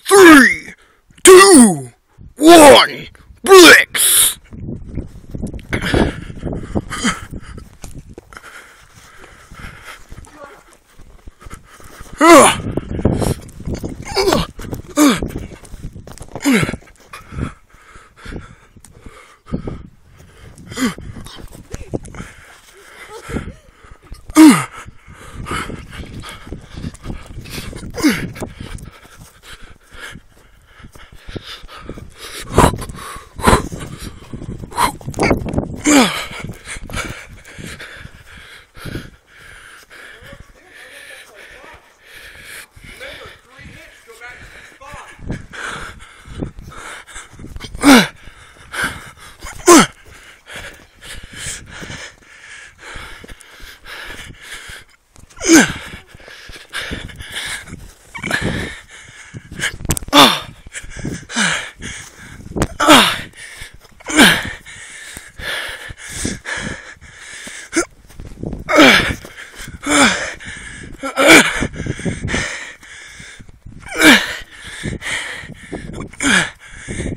three, two, one, Blix! Ugh.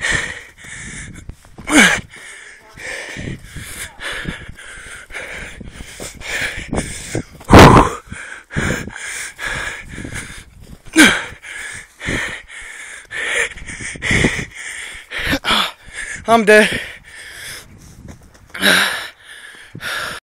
I'm dead.